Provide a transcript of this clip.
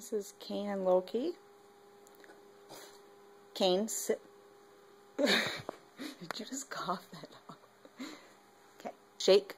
This is Kane and Loki. Kane, sit. Did you just cough that out? Okay. Shake.